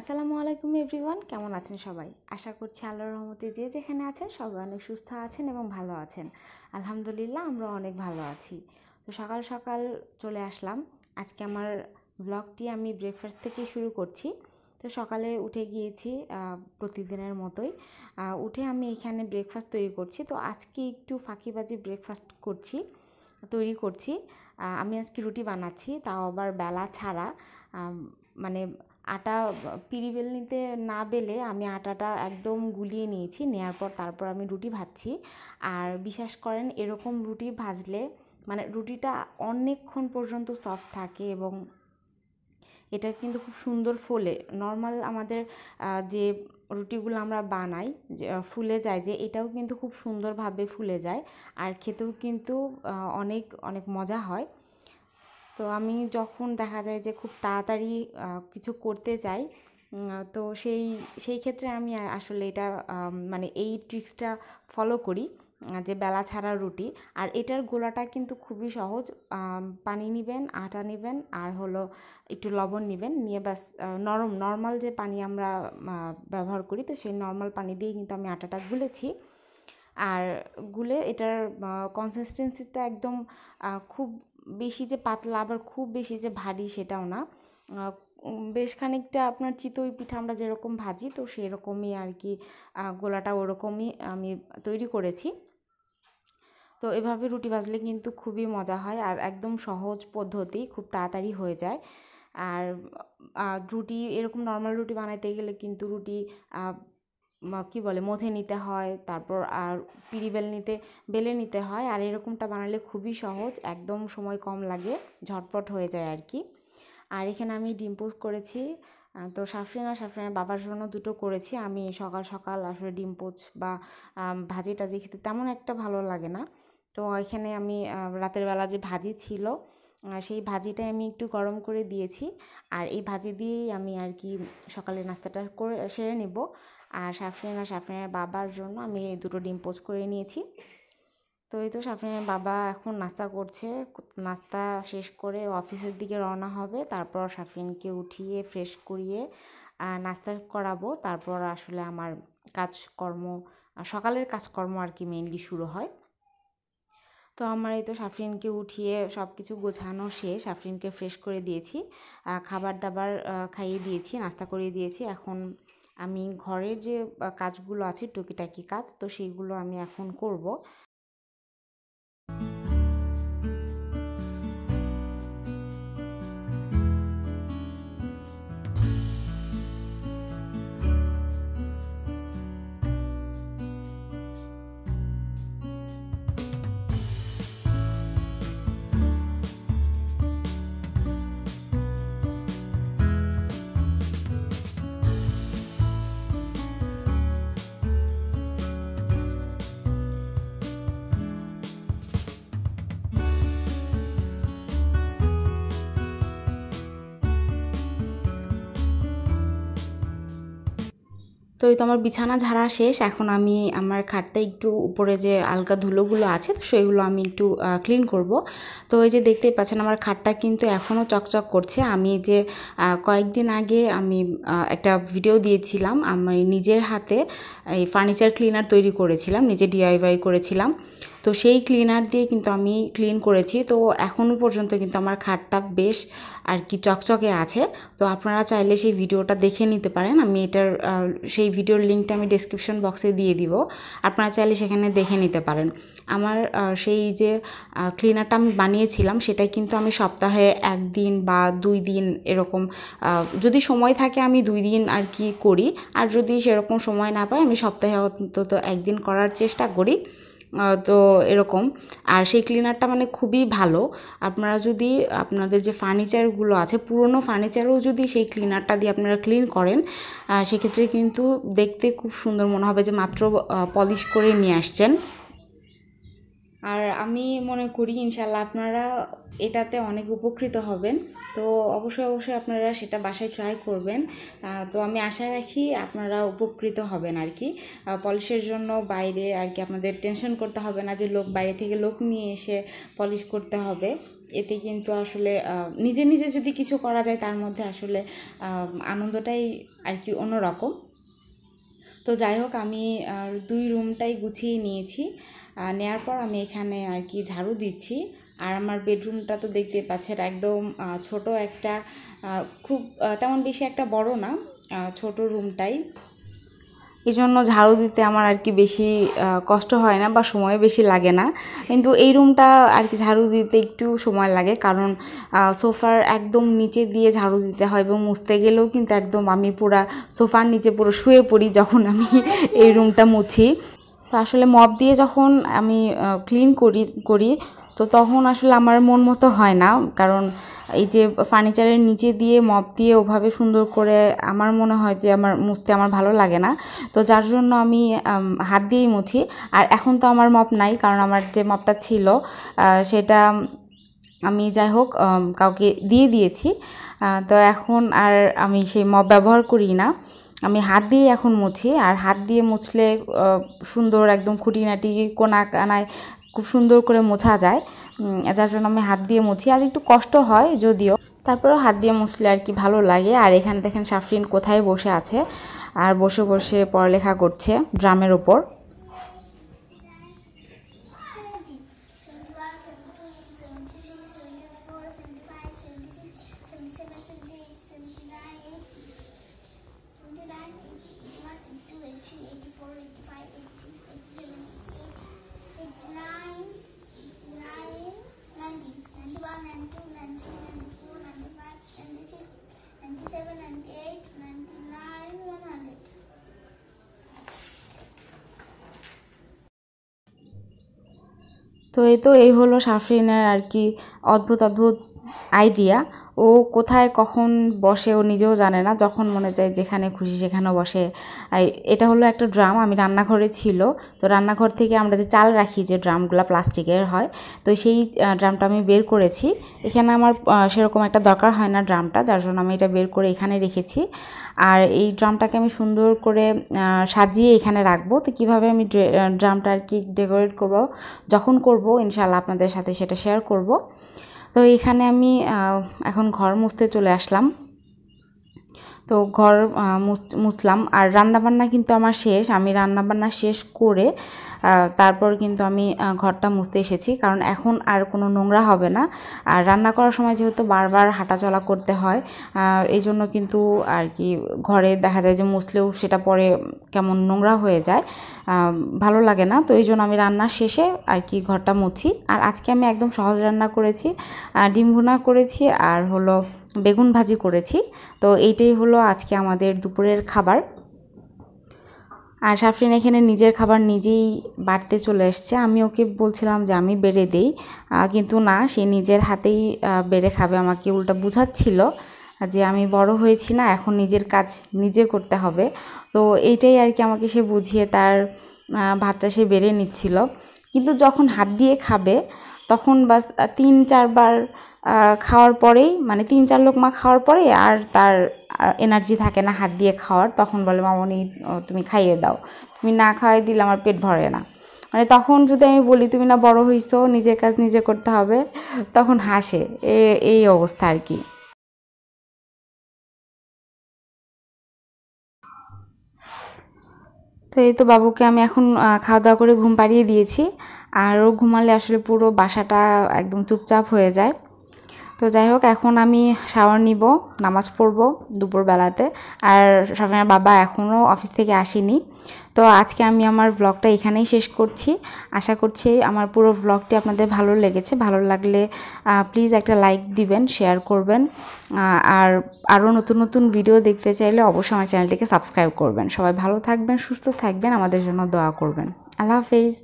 আসসালামু আলাইকুম এভরিওয়ান, কেমন আছেন সবাই? আশা করছি আল্লাহর রহমতে যে যেখানে আছেন, সবাই অনেক সুস্থ আছেন এবং ভালো আছেন। আলহামদুলিল্লাহ, আমরা অনেক ভালো আছি। তো সকাল সকাল চলে আসলাম। আজকে আমার ব্লগটি আমি ব্রেকফাস্ট থেকে শুরু করছি। তো সকালে উঠে গিয়েছি প্রতিদিনের মতোই। উঠে আমি এখানে ব্রেকফাস্ট তৈরি করছি। তো আজকে একটু ফাঁকিবাজি ব্রেকফাস্ট করছি, তৈরি করছি। আমি আজকে রুটি বানাচ্ছি, তাও আবার বেলা ছাড়া। মানে আটা পিড়ি বেলনিতে না বেলে আমি আটাটা একদম গুলিয়ে নিয়েছি। নেওয়ার পর তারপর আমি রুটি ভাজছি। আর বিশ্বাস করেন, এরকম রুটি ভাজলে মানে রুটিটা অনেকক্ষণ পর্যন্ত সফট থাকে এবং এটা কিন্তু খুব সুন্দর ফোলে। নর্মাল আমাদের যে রুটিগুলো আমরা বানাই ফুলে যায়, যে, এটাও কিন্তু খুব সুন্দরভাবে ফুলে যায়। আর খেতেও কিন্তু অনেক অনেক মজা হয়। তো আমি যখন দেখা যায় যে খুব তাড়াতাড়ি কিছু করতে চাই তো সেই সেই ক্ষেত্রে আমি আসলে এটা মানে এই ট্রিক্সটা ফলো করি যে বেলা ছাড়া রুটি। আর এটার গোলাটা কিন্তু খুবই সহজ পানি নেবেন, আটা নেবেন, আর হলো একটু লবণ নেবেন, নিয়ে ব্যাস নরম, নর্মাল যে পানি আমরা ব্যবহার করি, তো সেই নর্মাল পানি দিয়ে কিন্তু আমি আটাটা গুলেছি। আর গুলে এটার কনসিস্টেন্সিটা একদম খুব বেশি যে পাতলা আবার খুব বেশি যে ভারী সেটাও না। বেশ খানিকটা আপনার চিতই পিঠা আমরা যেরকম ভাজি, তো সেরকমই আর কি গোলাটা ওরকমই আমি তৈরি করেছি। তো এভাবে রুটি ভাজলে কিন্তু খুবই মজা হয় আর একদম সহজ পদ্ধতি, খুব তাড়াতাড়ি হয়ে যায়। আর রুটি এরকম নর্মাল রুটি বানাইতে গেলে কিন্তু রুটি কী বলে মথে নিতে হয়, তারপর আর পিড়ি বেল নিতে, বেলে নিতে হয়, আর এরকমটা বানালে খুবই সহজ, একদম সময় কম লাগে, ঝটপট হয়ে যায় আর কি। আর এখানে আমি ডিম পোস্ট করেছি তো সাফরিন আর সাফরিনের বাবার জন্য দুটো করেছি, আমি সকাল সকাল আসলে ডিম পোচ বা ভাজি টাজি খেতে তেমন একটা ভালো লাগে না। তো এখানে আমি রাতের বেলা যে ভাজি ছিল সেই ভাজিটাই আমি একটু গরম করে দিয়েছি, আর এই ভাজি দিয়েই আমি আর কি সকালে নাস্তাটা করে, সেরে নেব। আর সাফরিন আর সাফরিনের বাবার জন্য আমি এই দুটো ডিম পোচ করে নিয়েছি। তো এই তো সাফরিনের বাবা এখন নাস্তা করছে। নাস্তা শেষ করে অফিসের দিকে রওনা হবে। তারপর সাফরিনকে উঠিয়ে ফ্রেশ করিয়ে নাস্তা করাবো। তারপর আসলে আমার কাজকর্ম, সকালের কাজকর্ম আর কি মেইনলি শুরু হয়। তো আমার এই তো সাফরিনকে উঠিয়ে সব কিছু গোছানো শেষ। সাফরিনকে ফ্রেশ করে দিয়েছি। খাবার দাবার খাইয়ে দিয়েছি, নাস্তা করিয়ে দিয়েছি। এখন আমি ঘরের যে কাজগুলো আছে টুকিটাকি কাজ তো সেইগুলো আমি এখন করব। তো এই তো আমার বিছানা ঝাড়া শেষ। এখন আমি আমার খাটটা একটু উপরে যে আলগা ধুলোগুলো আছে, তো সেগুলো আমি একটু ক্লিন করব। তো এই যে দেখতেই পাচ্ছেন আমার খাটটা কিন্তু এখনও চকচক করছে। আমি যে কয়েকদিন আগে আমি একটা ভিডিও দিয়েছিলাম। আমি নিজের হাতে এই ফার্নিচার ক্লিনার তৈরি করেছিলাম, নিজে ডিআইওয়াই করেছিলাম। তো সেই ক্লিনার দিয়ে কিন্তু আমি ক্লিন করেছি। তো এখনও পর্যন্ত কিন্তু আমার খাটটা বেশ আর কি চকচকে আছে। তো আপনারা চাইলে সেই ভিডিওটা দেখে নিতে পারেন। আমি এটার সেই ভিডিওর লিঙ্কটা আমি ডিসক্রিপশন বক্সে দিয়ে দিব। আপনারা চাইলে সেখানে দেখে নিতে পারেন। আমার সেই যে ক্লিনারটা আমি বানিয়েছিলাম, সেটাই কিন্তু আমি সপ্তাহে একদিন বা দুই দিন এরকম যদি সময় থাকে আমি দুই দিন আর কি করি। আর যদি সেরকম সময় না পাই, আমি সপ্তাহে অন্তত একদিন করার চেষ্টা করি। তো এরকম। আর সেই ক্লিনারটা মানে খুবই ভালো। আপনারা যদি আপনাদের যে ফার্নিচারগুলো আছে, পুরনো ফার্নিচারও যদি সেই ক্লিনারটা দিয়ে আপনারা ক্লিন করেন সেক্ষেত্রে কিন্তু দেখতে খুব সুন্দর মনে হবে যে মাত্র পলিশ করে নিয়ে আসছেন। আর আমি মনে করি ইনশাল্লাহ আপনারা এটাতে অনেক উপকৃত হবেন। তো অবশ্যই অবশ্যই আপনারা সেটা বাসায় ট্রাই করবেন। তো আমি আশা রাখি আপনারা উপকৃত হবেন আর কি। পলিশের জন্য বাইরে আর কি আপনাদের টেনশন করতে হবে না যে লোক বাইরে থেকে লোক নিয়ে এসে পলিশ করতে হবে। এতে কিন্তু আসলে নিজে নিজে যদি কিছু করা যায় তার মধ্যে আসলে আনন্দটাই আর কি অন্যরকম। তো যাই হোক, আমি দুই রুমটাই গুছিয়ে নিয়েছি। নেওয়ার পর আমি এখানে আর কি ঝাড়ু দিচ্ছি। আর আমার বেডরুমটা তো দেখতে পাচ্ছেন একদম ছোট একটা খুব তেমন বেশি একটা বড় না ছোট রুমটাই। এই জন্য ঝাড়ু দিতে আমার আর কি বেশি কষ্ট হয় না বা সময় বেশি লাগে না। কিন্তু এই রুমটা আর কি ঝাড়ু দিতে একটু সময় লাগে কারণ সোফার একদম নিচে দিয়ে ঝাড়ু দিতে হয় এবং মুছতে গেলেও কিন্তু একদম আমি পুরা সোফার নিচে পুরো শুয়ে পড়ি যখন আমি এই রুমটা মুছি। তো আসলে মপ দিয়ে যখন আমি ক্লিন করি করি, তো তখন আসলে আমার মন মতো হয় না। কারণ এই যে ফার্নিচারের নিচে দিয়ে মপ দিয়ে ওভাবে সুন্দর করে আমার মনে হয় যে আমার, মুছতে আমার ভালো লাগে না। তো যার জন্য আমি হাত দিয়েই মুছি। আর এখন তো আমার মপ নাই, কারণ আমার যে মপটা ছিল সেটা আমি যাই হোক কাউকে দিয়ে দিয়েছি। তো এখন আর আমি সেই মপ ব্যবহার করি না। আমি হাত দিয়ে এখন মুছি, আর হাত দিয়ে মুছলে সুন্দর একদম খুঁটিনাটি কোনা কানায় খুব সুন্দর করে মোছা যায়। যার জন্য আমি হাত দিয়ে মুছি, আর একটু কষ্ট হয় যদিও। তারপরেও হাত দিয়ে মুছলে আর কি ভালো লাগে। আর এখানে দেখেন সাফরিন কোথায় বসে আছে, আর বসে বসে পড়ালেখা করছে ড্রামের ওপর। তো এই তো এই হলো সাফরিনের আর কি অদ্ভুত অদ্ভুত আইডিয়া ও কোথায়, কখন বসে, ও নিজেও জানে না। যখন মনে যায় যেখানে খুশি সেখানে বসে। এটা হলো একটা ড্রাম আমি রান্নাঘরে ছিল। তো রান্নাঘর থেকে আমরা যে চাল রাখি, যে ড্রামগুলো প্লাস্টিকের হয়, তো সেই ড্রামটা আমি বের করেছি। এখানে আমার সেরকম একটা দরকার হয় না ড্রামটা যার জন্য আমি এটা বের করে এখানে রেখেছি। আর এই ড্রামটাকে আমি সুন্দর করে সাজিয়ে এখানে রাখব। তো কীভাবে আমি ড্রামটা আর কি ডেকোরেট করব, যখন করব ইনশাল্লাহ আপনাদের সাথে সেটা শেয়ার করব। তো এখানে আমি এখন ঘর মুছতে চলে আসলাম। তো ঘর মুছলাম। আর রান্নাবান্না কিন্তু আমার শেষ। আমি রান্নাবান্না শেষ করে তারপর কিন্তু আমি ঘরটা মুছতে এসেছি। কারণ এখন আর কোনো নোংরা হবে না। আর রান্না করার সময় যেহেতু বারবার হাঁটাচলা করতে হয় এই জন্য কিন্তু আর কি ঘরে দেখা যায় যে মুছলেও সেটা পরে কেমন নোংরা হয়ে যায় ভালো লাগে না। তো এই জন্য আমি রান্না শেষে আর কি ঘরটা মুছি। আর আজকে আমি একদম সহজ রান্না করেছি ডিম ভুনা করেছি আর হলো বেগুন ভাজি করেছি। তো এইটাই হলো আজকে আমাদের দুপুরের খাবার। আর সাফরিন এখানে নিজের খাবার নিজেই বাড়তে চলে এসছে। আমি ওকে বলছিলাম যে, আমি বেড়ে দেই। কিন্তু না, সে নিজের হাতেই বেড়ে খাবে। আমাকে উল্টা বুঝাচ্ছিল যে, আমি বড় হয়েছি না, এখন নিজের কাজ নিজে করতে হবে। তো এইটাই আর কি আমাকে সে বুঝিয়ে তার ভাতটা সে বেড়ে নিচ্ছিল। কিন্তু যখন হাত দিয়ে খাবে, তখন বাস তিন, চারবার খাওয়ার পরেই মানে তিন চার লোক মা খাওয়ার পরে আর তার এনার্জি থাকে না হাত দিয়ে খাওয়ার, তখন বলে মামনি তুমি খাইয়ে দাও। তুমি না খাওয়াই দিলে আমার পেট ভরে না। মানে তখন যদি আমি বলি, তুমি না বড় হইছো, নিজের কাজ নিজে করতে হবে, তখন হাসে। এই অবস্থা আর কি। তো এই তো বাবুকে আমি এখন খাওয়া দাওয়া করে ঘুম পাড়িয়ে দিয়েছি। আর ও ঘুমালে আসলে পুরো বাসাটা একদম চুপচাপ হয়ে যায়। তো যাই হোক, এখন আমি শাওয়ার নিব, নামাজ পড়ব দুপুরবেলাতে আর সবাই বাবা এখনও অফিস থেকে আসেনি। তো আজকে আমি আমার ব্লগটা এখানেই শেষ করছি। আশা করছি আমার পুরো ব্লগটি আপনাদের ভালো লেগেছে। ভালো লাগলে প্লিজ একটা লাইক দিবেন শেয়ার করবেন। আর আরও নতুন নতুন ভিডিও দেখতে চাইলে অবশ্যই আমার চ্যানেলটিকে সাবস্ক্রাইব করবেন। সবাই ভালো থাকবেন, সুস্থ থাকবেন, আমাদের জন্য দোয়া করবেন। আল্লাহ হাফেজ।